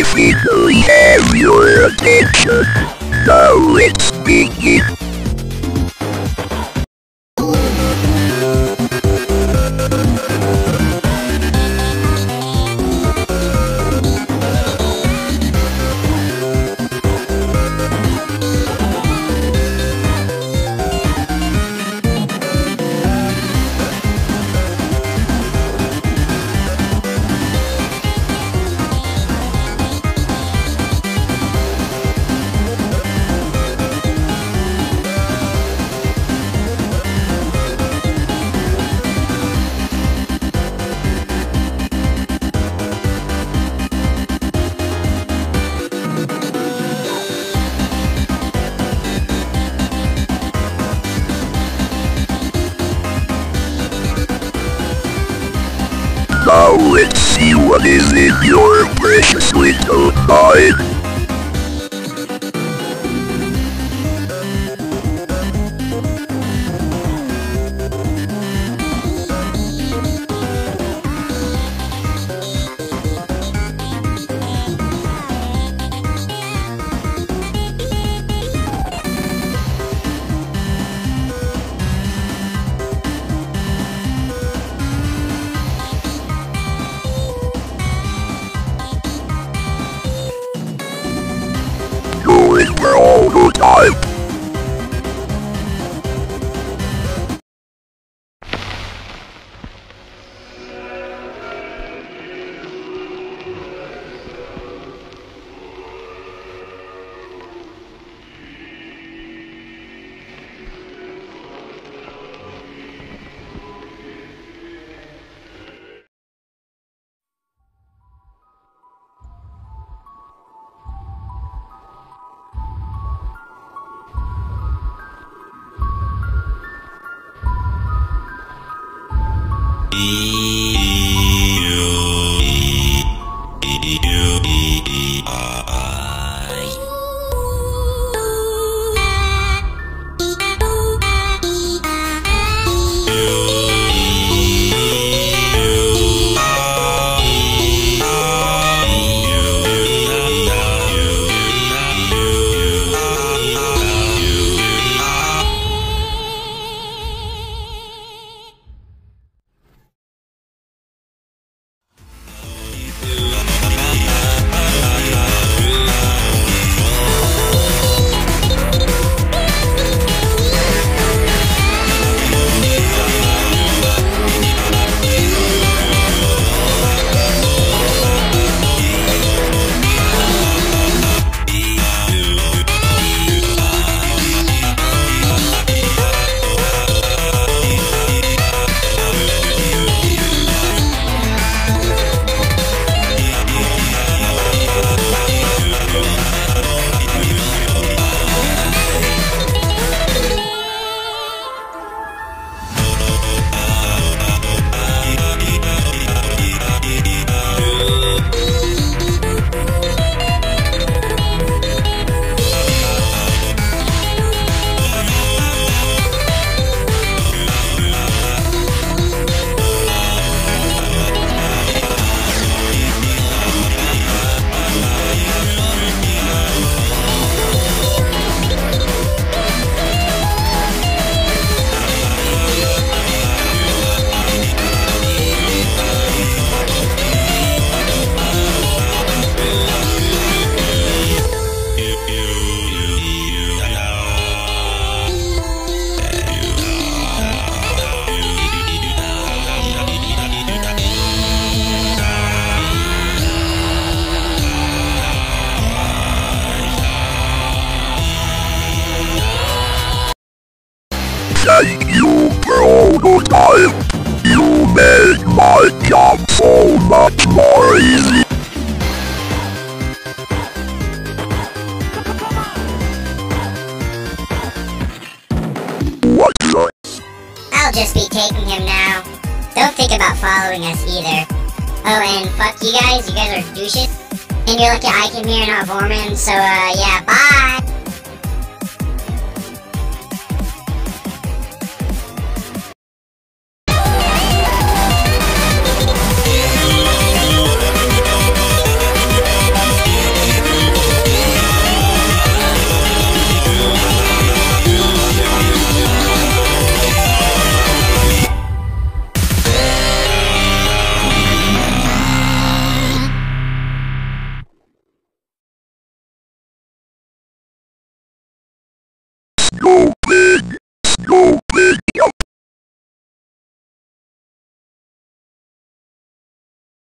I finally have your attention. Now let's begin. Now let's see what is in your precious little mind. It for all the time. Peace. Thank you for the time. You made my job so much more easy. Your I'll just be taking him now. Don't think about following us either. Oh, and fuck you guys. You guys are douches. And you're lucky I came here, not Vorman. So, uh, yeah. you